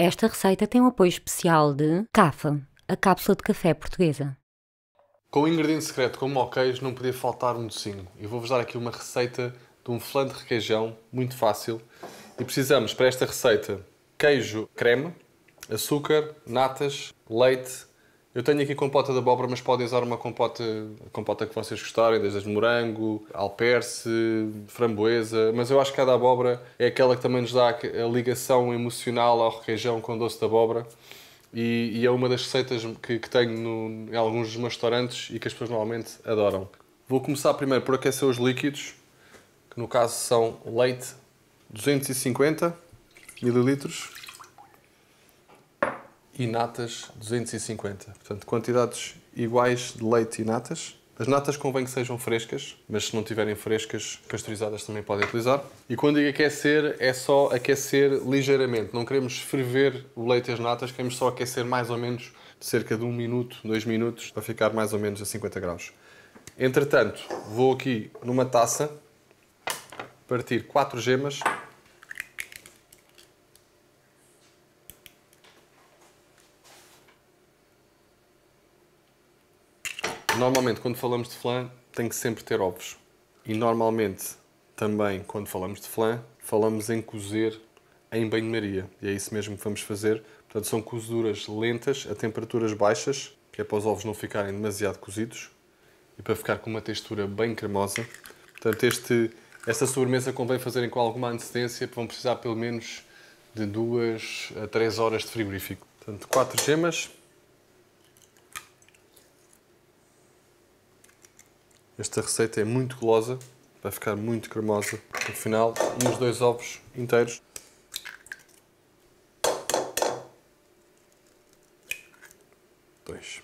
Esta receita tem um apoio especial de CAFA, a cápsula de café portuguesa. Com o ingrediente secreto como o queijo não podia faltar um docinho. Eu vou-vos dar aqui uma receita de um flan de requeijão, muito fácil. E precisamos para esta receita queijo creme, açúcar, natas, leite. Eu tenho aqui compota de abóbora, mas podem usar uma compota, compota que vocês gostarem, desde de morango, alperce, framboesa. Mas eu acho que cada abóbora é aquela que também nos dá a ligação emocional ao requeijão com doce de abóbora. E, e é uma das receitas que, que tenho no, em alguns dos meus restaurantes e que as pessoas normalmente adoram. Vou começar primeiro por aquecer os líquidos, que no caso são leite 250 mililitros e natas 250. Portanto, quantidades iguais de leite e natas. As natas convém que sejam frescas, mas se não tiverem frescas, pasteurizadas também podem utilizar. E quando digo aquecer, é só aquecer ligeiramente. Não queremos ferver o leite e as natas, queremos só aquecer mais ou menos cerca de um minuto, dois minutos, para ficar mais ou menos a 50 graus. Entretanto, vou aqui numa taça partir quatro gemas Normalmente, quando falamos de flan, tem que sempre ter ovos. E normalmente, também, quando falamos de flan, falamos em cozer em banho-maria. E é isso mesmo que vamos fazer. Portanto, são cozeduras lentas, a temperaturas baixas, que é para os ovos não ficarem demasiado cozidos e para ficar com uma textura bem cremosa. Portanto, este, esta sobremesa convém fazerem com alguma antecedência, porque vão precisar pelo menos de 2 a 3 horas de frigorífico. Portanto, 4 gemas, Esta receita é muito golosa, vai ficar muito cremosa no final. E os dois ovos inteiros. Dois.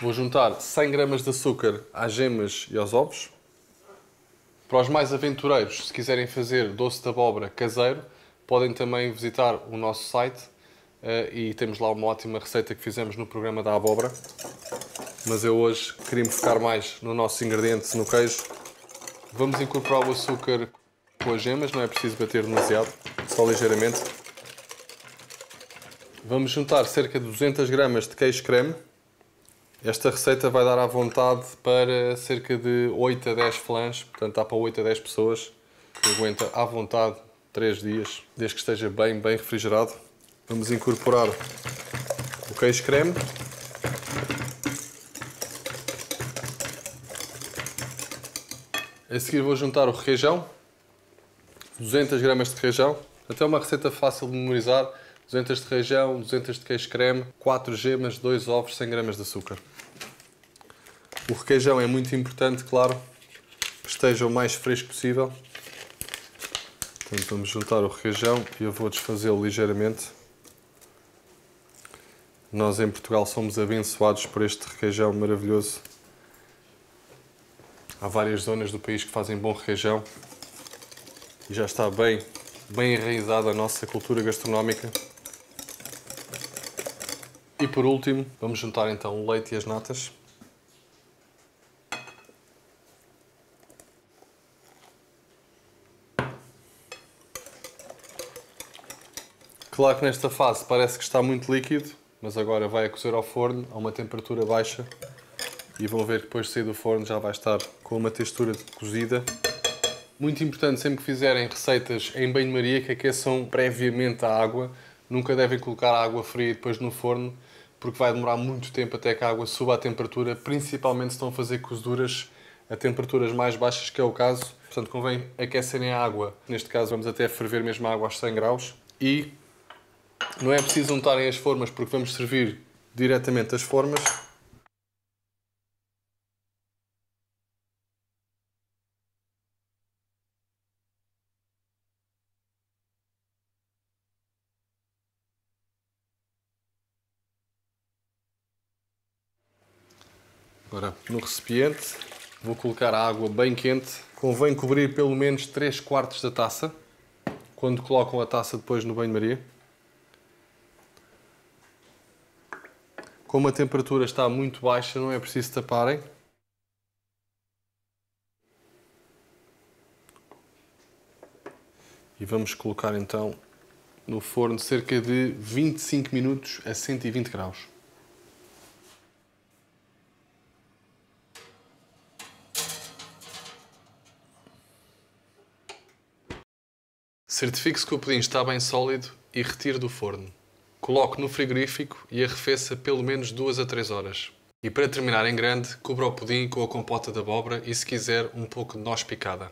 Vou juntar 100 gramas de açúcar às gemas e aos ovos. Para os mais aventureiros, se quiserem fazer doce de abóbora caseiro, podem também visitar o nosso site eh, e temos lá uma ótima receita que fizemos no programa da abóbora mas eu hoje queria focar mais no nosso ingrediente, no queijo. Vamos incorporar o açúcar com as gemas, não é preciso bater demasiado, só ligeiramente. Vamos juntar cerca de 200 gramas de queijo creme. Esta receita vai dar à vontade para cerca de 8 a 10 flãs, portanto dá para 8 a 10 pessoas, aguenta à vontade 3 dias, desde que esteja bem, bem refrigerado. Vamos incorporar o queijo creme. A seguir vou juntar o requeijão, 200 gramas de requeijão, até uma receita fácil de memorizar, 200 de requeijão, 200 de queijo creme, 4 gemas, 2 ovos, 100 gramas de açúcar. O requeijão é muito importante, claro, que esteja o mais fresco possível. Portanto, vamos juntar o requeijão e eu vou desfazê-lo ligeiramente. Nós em Portugal somos abençoados por este requeijão maravilhoso Há várias zonas do país que fazem bom requeijão e já está bem, bem enraizada a nossa cultura gastronómica. E por último, vamos juntar então o leite e as natas. Claro que nesta fase parece que está muito líquido, mas agora vai a cozer ao forno a uma temperatura baixa e vão ver que depois de sair do forno já vai estar com uma textura cozida. Muito importante sempre que fizerem receitas em banho-maria que aqueçam previamente a água. Nunca devem colocar a água fria depois no forno porque vai demorar muito tempo até que a água suba a temperatura, principalmente se estão a fazer cozeduras a temperaturas mais baixas, que é o caso. Portanto, convém aquecerem a água. Neste caso, vamos até ferver mesmo a água aos 100 graus. E não é preciso untarem as formas porque vamos servir diretamente as formas Agora, no recipiente, vou colocar a água bem quente. Convém cobrir pelo menos 3 quartos da taça, quando colocam a taça depois no banho-maria. Como a temperatura está muito baixa, não é preciso taparem. E vamos colocar então no forno cerca de 25 minutos a 120 graus. Certifique-se que o pudim está bem sólido e retire do forno. Coloque no frigorífico e arrefeça pelo menos 2 a 3 horas. E para terminar em grande, cubra o pudim com a compota de abóbora e, se quiser, um pouco de noz picada.